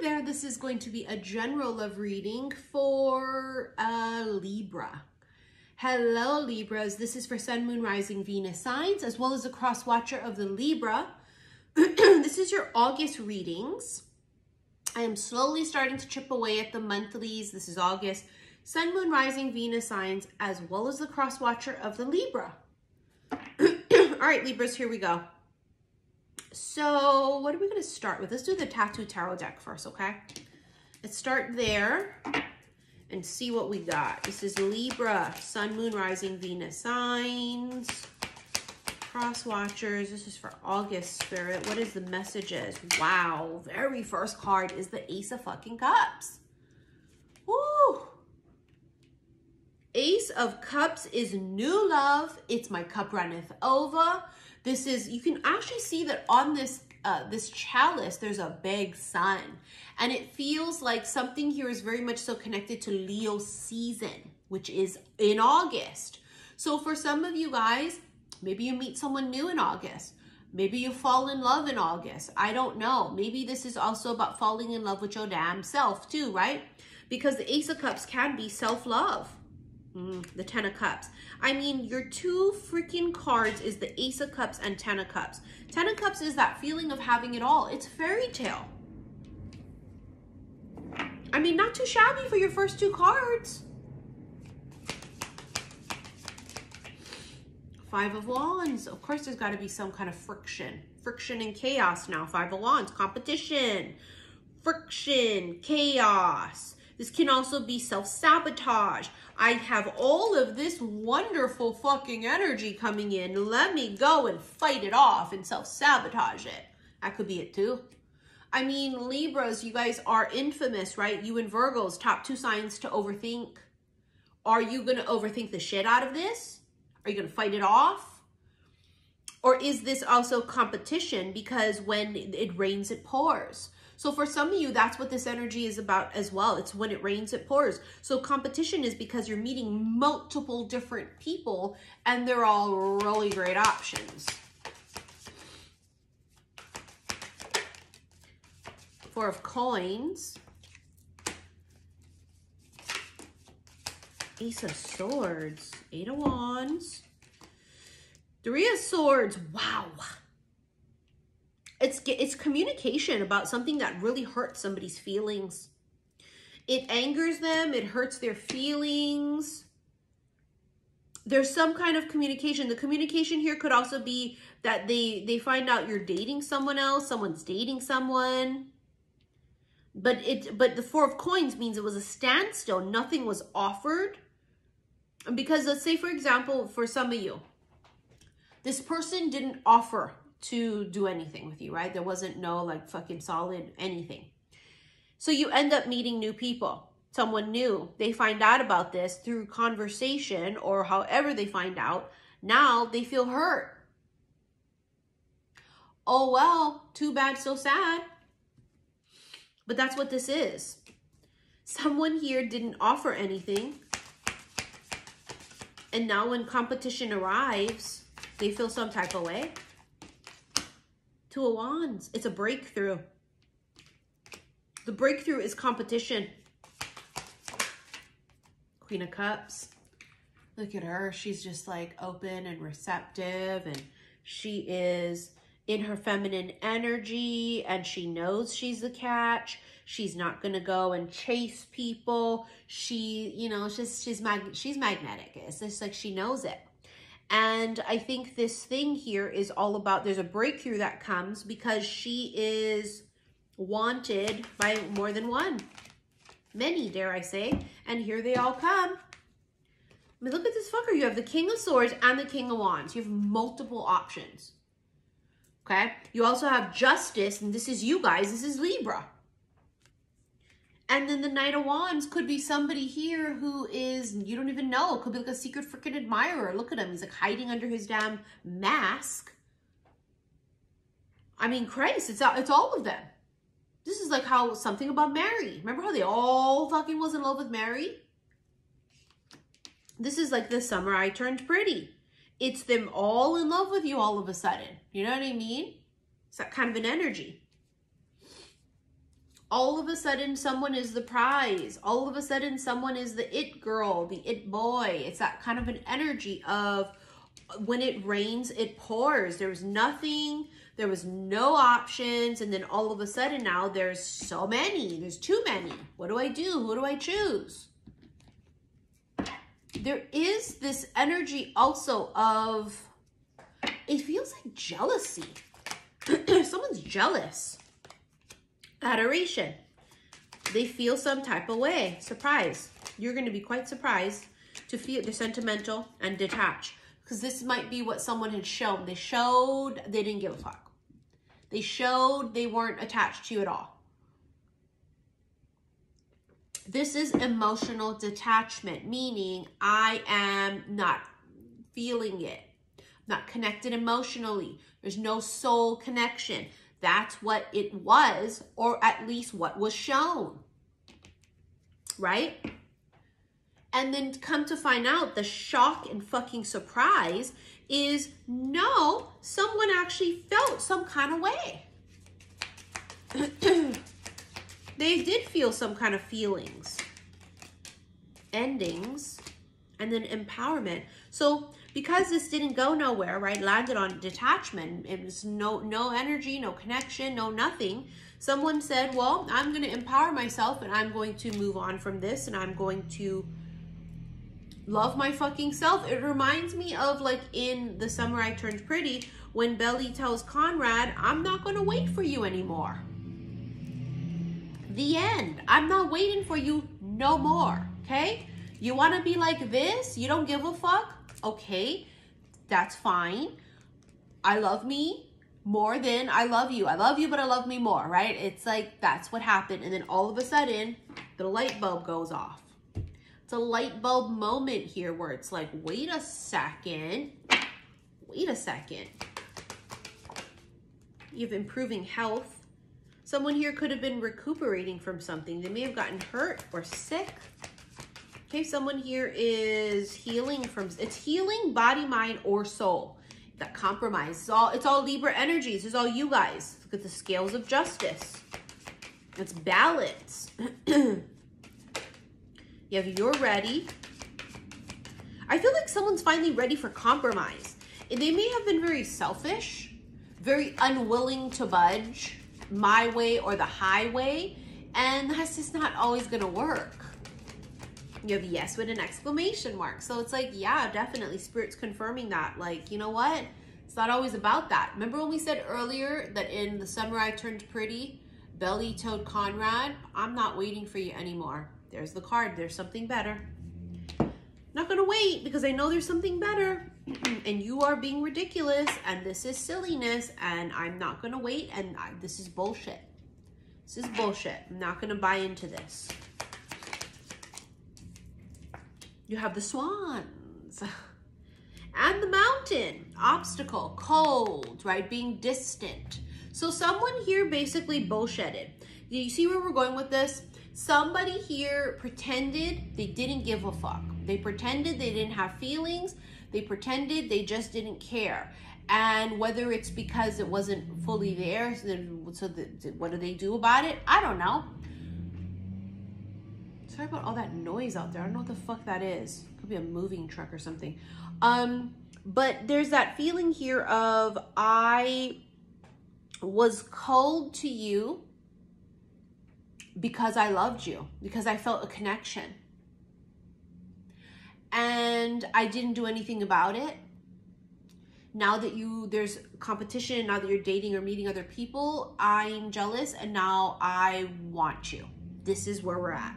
There, this is going to be a general love reading for uh, Libra. Hello Libras, this is for Sun, Moon, Rising, Venus signs, as well as a cross watcher of the Libra. this is your August readings. I am slowly starting to chip away at the monthlies. This is August. Sun, Moon, Rising, Venus signs, as well as the cross watcher of the Libra. All right, Libras, here we go. So what are we going to start with? Let's do the Tattoo Tarot deck first, okay? Let's start there and see what we got. This is Libra, Sun, Moon, Rising, Venus signs, cross watchers. This is for August, Spirit. What is the messages? Wow, very first card is the Ace of fucking Cups. Woo! Ace of Cups is new love. It's my cup runneth over. This is, you can actually see that on this uh, this chalice, there's a big sun. And it feels like something here is very much so connected to Leo season, which is in August. So for some of you guys, maybe you meet someone new in August. Maybe you fall in love in August. I don't know. Maybe this is also about falling in love with your damn self too, right? Because the Ace of Cups can be self-love. Mm, the Ten of Cups. I mean, your two freaking cards is the Ace of Cups and Ten of Cups. Ten of Cups is that feeling of having it all. It's fairy tale. I mean, not too shabby for your first two cards. Five of Wands. Of course, there's got to be some kind of friction. Friction and chaos now. Five of Wands. Competition. Friction. Chaos. This can also be self-sabotage. I have all of this wonderful fucking energy coming in. Let me go and fight it off and self-sabotage it. That could be it too. I mean, Libras, you guys are infamous, right? You and Virgos, top two signs to overthink. Are you going to overthink the shit out of this? Are you going to fight it off? Or is this also competition because when it rains, it pours? So for some of you, that's what this energy is about as well. It's when it rains, it pours. So competition is because you're meeting multiple different people and they're all really great options. Four of coins. Ace of swords. Eight of wands. Three of swords. Wow it's it's communication about something that really hurts somebody's feelings. It angers them, it hurts their feelings. There's some kind of communication. The communication here could also be that they they find out you're dating someone else, someone's dating someone. But it but the 4 of coins means it was a standstill. Nothing was offered. Because let's say for example, for some of you, this person didn't offer to do anything with you, right? There wasn't no like fucking solid anything. So you end up meeting new people, someone new. They find out about this through conversation or however they find out. Now they feel hurt. Oh, well, too bad, so sad. But that's what this is. Someone here didn't offer anything. And now when competition arrives, they feel some type of way. Two of Wands. It's a breakthrough. The breakthrough is competition. Queen of Cups. Look at her. She's just like open and receptive and she is in her feminine energy and she knows she's the catch. She's not going to go and chase people. She, you know, she's she's mag she's magnetic. It's just like she knows it. And I think this thing here is all about, there's a breakthrough that comes because she is wanted by more than one. Many, dare I say. And here they all come. I mean, look at this fucker. You have the King of Swords and the King of Wands. You have multiple options. Okay? You also have Justice, and this is you guys. This is Libra. And then the Knight of Wands could be somebody here who is, you don't even know. Could be like a secret freaking admirer. Look at him. He's like hiding under his damn mask. I mean, Christ, it's, it's all of them. This is like how something about Mary. Remember how they all fucking was in love with Mary? This is like the summer I turned pretty. It's them all in love with you all of a sudden. You know what I mean? It's that kind of an energy. All of a sudden someone is the prize. All of a sudden someone is the it girl, the it boy. It's that kind of an energy of when it rains, it pours. There was nothing, there was no options. And then all of a sudden now there's so many, there's too many. What do I do? Who do I choose? There is this energy also of, it feels like jealousy. Someone's jealous adoration. They feel some type of way. Surprise. You're going to be quite surprised to feel the sentimental and detached. Because this might be what someone had shown. They showed they didn't give a fuck. They showed they weren't attached to you at all. This is emotional detachment, meaning I am not feeling it, not connected emotionally. There's no soul connection. That's what it was, or at least what was shown. Right? And then come to find out the shock and fucking surprise is no, someone actually felt some kind of way. they did feel some kind of feelings, endings, and then empowerment. So because this didn't go nowhere, right? Landed on detachment. It was no no energy, no connection, no nothing. Someone said, "Well, I'm going to empower myself and I'm going to move on from this and I'm going to love my fucking self." It reminds me of like in The Summer I Turned Pretty when Belly tells Conrad, "I'm not going to wait for you anymore." The end. I'm not waiting for you no more, okay? You want to be like this? You don't give a fuck? Okay, that's fine. I love me more than I love you. I love you, but I love me more, right? It's like that's what happened. And then all of a sudden, the light bulb goes off. It's a light bulb moment here where it's like, wait a second. Wait a second. You have improving health. Someone here could have been recuperating from something. They may have gotten hurt or sick. Okay, someone here is healing from, it's healing body, mind, or soul. That compromise. It's all, it's all Libra energies. It's all you guys. Look at the scales of justice. It's balance. you have you're ready. I feel like someone's finally ready for compromise. And they may have been very selfish, very unwilling to budge my way or the highway, and that's just not always going to work you have yes with an exclamation mark. So it's like, yeah, definitely. Spirit's confirming that. Like, you know what? It's not always about that. Remember when we said earlier that in The Summer I Turned Pretty, Belly told Conrad, I'm not waiting for you anymore. There's the card. There's something better. Not going to wait because I know there's something better. and you are being ridiculous and this is silliness and I'm not going to wait and I, this is bullshit. This is bullshit. I'm not going to buy into this. You have the swans and the mountain, obstacle, cold, right? Being distant. So someone here basically bullshitted. Do you see where we're going with this? Somebody here pretended they didn't give a fuck. They pretended they didn't have feelings. They pretended they just didn't care. And whether it's because it wasn't fully there, so, so the, what do they do about it? I don't know. Sorry about all that noise out there. I don't know what the fuck that is. Could be a moving truck or something. Um, but there's that feeling here of I was cold to you because I loved you, because I felt a connection. And I didn't do anything about it. Now that you there's competition, now that you're dating or meeting other people, I'm jealous and now I want you. This is where we're at.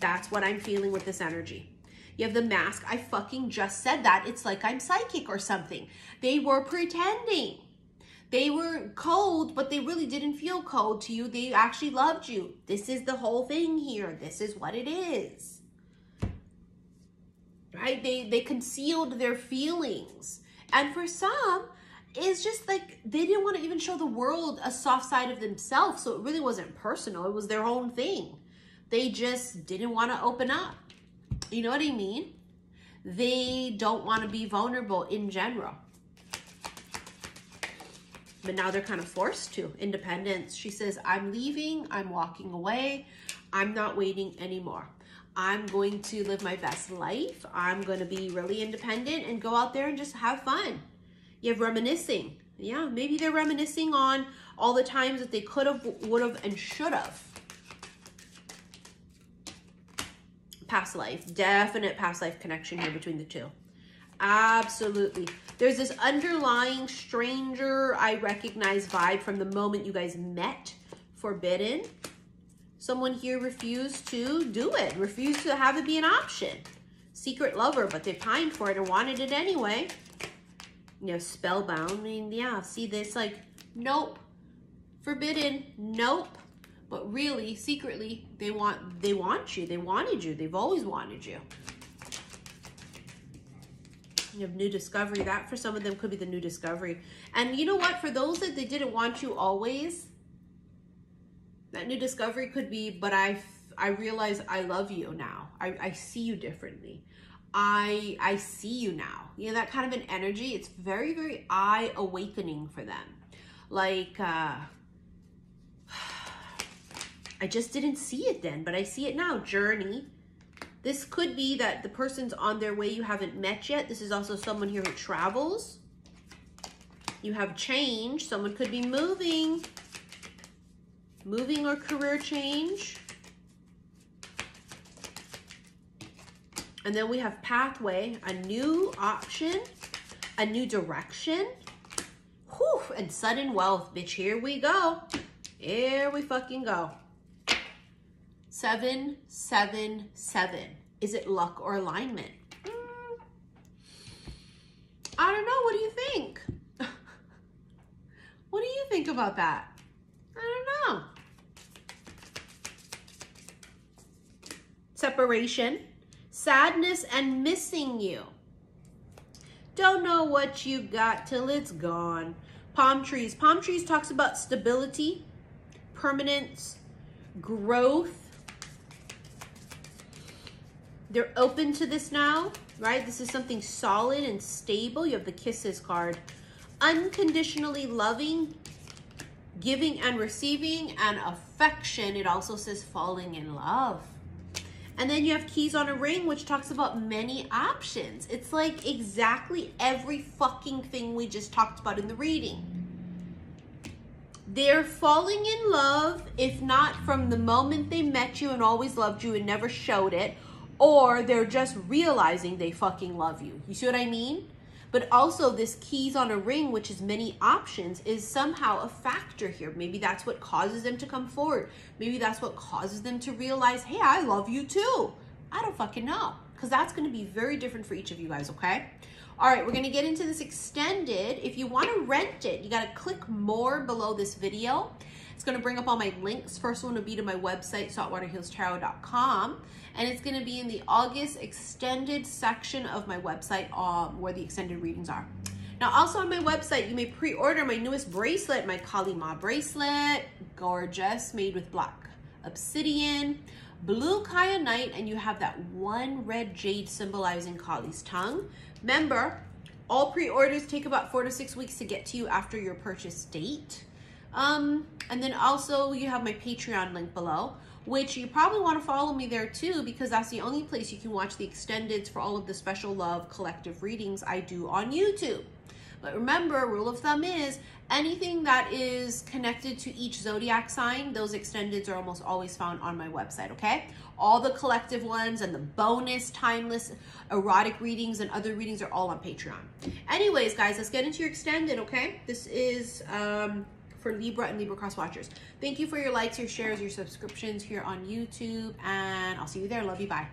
That's what I'm feeling with this energy. You have the mask. I fucking just said that. It's like I'm psychic or something. They were pretending. They were cold, but they really didn't feel cold to you. They actually loved you. This is the whole thing here. This is what it is. Right? They they concealed their feelings. And for some, it's just like they didn't want to even show the world a soft side of themselves. So it really wasn't personal. It was their own thing. They just didn't want to open up. You know what I mean? They don't want to be vulnerable in general. but now they're kind of forced to. Independence. She says, I'm leaving, I'm walking away, I'm not waiting anymore. I'm going to live my best life. I'm going to be really independent and go out there and just have fun. You have reminiscing. Yeah, maybe they're reminiscing on all the times that they could have, would have, and should have. Past life. Definite past life connection here between the two. Absolutely. There's this underlying stranger I recognize vibe from the moment you guys met. Forbidden. Someone here refused to do it, refused to have it be an option. Secret lover, but they pined for it and wanted it anyway. You know, spellbound. I mean, yeah, see this like, nope. Forbidden, nope. But really, secretly, they want they want you. They wanted you. They've always wanted you. You have new discovery. That for some of them could be the new discovery. And you know what? For those that they didn't want you always, that new discovery could be, but I I realize I love you now. I, I see you differently. I I see you now. You know, that kind of an energy. It's very, very eye awakening for them. Like uh I just didn't see it then, but I see it now. Journey this could be that the person's on their way you haven't met yet. This is also someone here who travels. You have change. Someone could be moving. Moving or career change. And then we have pathway, a new option, a new direction. Whew, and sudden wealth, bitch. Here we go. Here we fucking go. Seven, seven, seven. Is it luck or alignment? Mm, I don't know. What do you think? what do you think about that? I don't know. Separation, sadness, and missing you. Don't know what you got till it's gone. Palm trees. Palm trees talks about stability, permanence, growth, they're open to this now, right? This is something solid and stable. You have the kisses card. Unconditionally loving, giving and receiving, and affection. It also says falling in love. And then you have keys on a ring, which talks about many options. It's like exactly every fucking thing we just talked about in the reading. They're falling in love, if not from the moment they met you and always loved you and never showed it, or they're just realizing they fucking love you. You see what I mean? But also this keys on a ring, which is many options, is somehow a factor here. Maybe that's what causes them to come forward. Maybe that's what causes them to realize, hey, I love you too. I don't fucking know. Because that's going to be very different for each of you guys, okay? All right, we're going to get into this extended. If you want to rent it, you got to click more below this video. It's going to bring up all my links. First one will be to my website, saltwaterhealstarot.com. And it's going to be in the August extended section of my website um, where the extended readings are. Now, also on my website, you may pre-order my newest bracelet, my Kali Ma bracelet. Gorgeous, made with black obsidian, blue kyanite, and you have that one red jade symbolizing Kali's tongue. Remember, all pre-orders take about four to six weeks to get to you after your purchase date. Um, and then also you have my Patreon link below, which you probably want to follow me there too, because that's the only place you can watch the extendeds for all of the special love collective readings I do on YouTube. But remember, rule of thumb is anything that is connected to each zodiac sign, those extendeds are almost always found on my website, okay? All the collective ones and the bonus timeless erotic readings and other readings are all on Patreon. Anyways, guys, let's get into your extended, okay? This is um, for Libra and Libra Cross Watchers. Thank you for your likes, your shares, your subscriptions here on YouTube, and I'll see you there. Love you. Bye.